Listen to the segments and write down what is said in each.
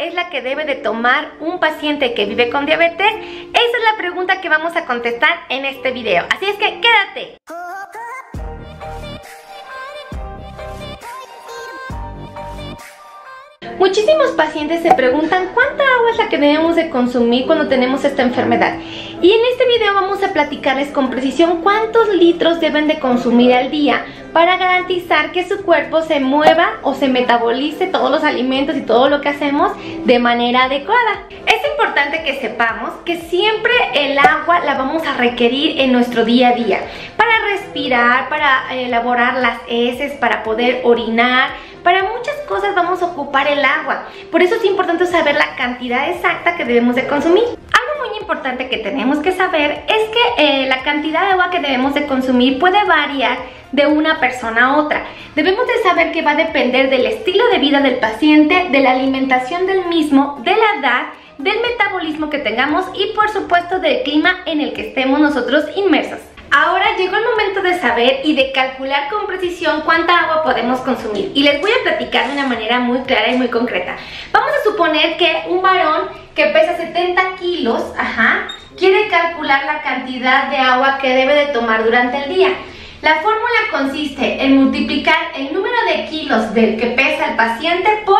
es la que debe de tomar un paciente que vive con diabetes? Esa es la pregunta que vamos a contestar en este video. Así es que quédate. Muchísimos pacientes se preguntan cuánta agua es la que debemos de consumir cuando tenemos esta enfermedad. Y en este video vamos a platicarles con precisión cuántos litros deben de consumir al día para garantizar que su cuerpo se mueva o se metabolice todos los alimentos y todo lo que hacemos de manera adecuada. Es importante que sepamos que siempre el agua la vamos a requerir en nuestro día a día para respirar, para elaborar las heces, para poder orinar, para muchas cosas vamos a ocupar el agua. Por eso es importante saber la cantidad exacta que debemos de consumir. Algo muy importante que tenemos que saber es que eh, la cantidad de agua que debemos de consumir puede variar de una persona a otra. Debemos de saber que va a depender del estilo de vida del paciente, de la alimentación del mismo, de la edad, del metabolismo que tengamos y por supuesto del clima en el que estemos nosotros inmersos. Ahora llegó el momento de saber y de calcular con precisión cuánta agua podemos consumir y les voy a platicar de una manera muy clara y muy concreta. Vamos a suponer que un varón que pesa 70 kilos, ajá, quiere calcular la cantidad de agua que debe de tomar durante el día. La fórmula consiste en multiplicar el número de kilos del que pesa el paciente por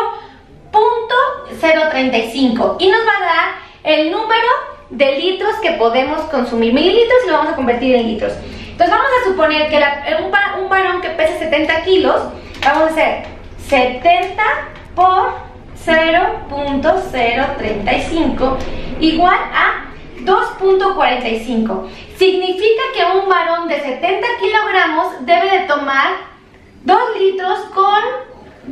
.035 y nos va a dar el número de litros que podemos consumir. Mililitros y lo vamos a convertir en litros. Entonces vamos a suponer que un, un, varón que pesa 70 kilos, vamos a hacer 70 por 0.035 igual a 2.45. Significa que un varón de 70 kilogramos debe de tomar 2 litros con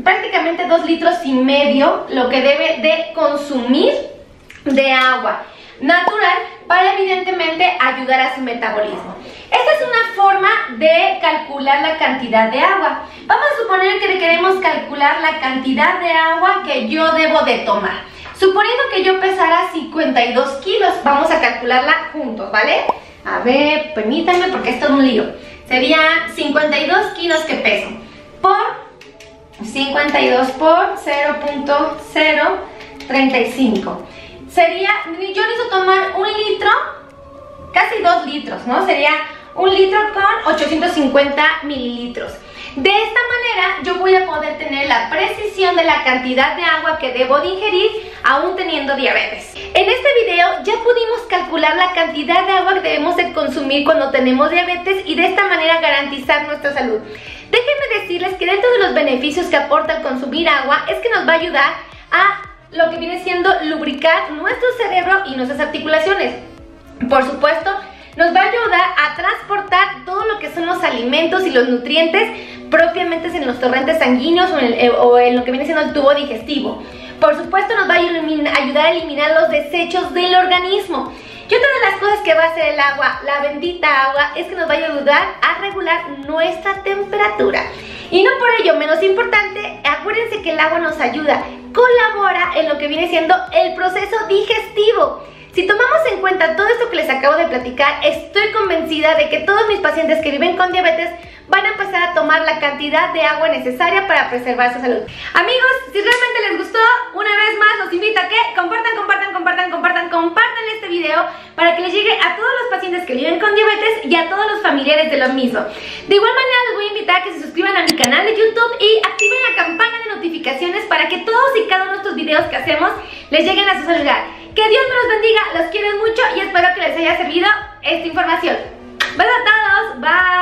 prácticamente 2 litros y medio lo que debe de consumir de agua natural para evidentemente ayudar a su metabolismo. Esta es una forma de calcular la cantidad de agua. Vamos a suponer que queremos calcular la cantidad de agua que yo debo de tomar. Suponiendo que yo pesara 52 kilos, vamos a calcularla juntos, ¿vale? A ver, permítanme porque esto es un lío. Sería 52 kilos que peso por 52 por 0.035 sería, yo necesito tomar un litro, casi dos litros, ¿no? Sería un litro con 850 mililitros. De esta manera yo voy a poder tener la precisión de la cantidad de agua que debo de ingerir aún teniendo diabetes. En este video ya pudimos calcular la cantidad de agua que debemos de consumir cuando tenemos diabetes y de esta manera garantizar nuestra salud. Déjenme decirles que dentro de los beneficios que aporta el consumir agua es que nos va a ayudar a lo que viene siendo lubricar nuestro cerebro y nuestras articulaciones. Por supuesto, nos va a ayudar a transportar todo lo que son los alimentos y los nutrientes propiamente en los torrentes sanguíneos o en, eh, o en lo que viene siendo el tubo digestivo. Por supuesto, nos va a ayudar a eliminar los desechos del organismo. Y otra de las cosas que va a hacer el agua, la bendita agua, es que nos va a ayudar a regular nuestra temperatura. Y no por ello menos importante, acuérdense que el agua nos ayuda, colabora en lo que viene siendo el proceso digestivo. Si tomamos en cuenta todo esto que les acabo de platicar, estoy convencida de que todos mis pacientes que viven con diabetes van a empezar a tomar la cantidad de agua necesaria para preservar su salud. Amigos, si realmente les gustó, una vez más los invito a que compartan, compartan, compartan, compartan, compartan este video para que les llegue a todos los pacientes que viven con diabetes y a todos los familiares de lo mismo. De igual manera les voy a que se suscriban a mi canal de YouTube y activen la campana de notificaciones para que todos y cada uno de estos videos que hacemos les lleguen a su celular. Que Dios me los bendiga, los quiero mucho y espero que les haya servido esta información. Besos a todos, bye.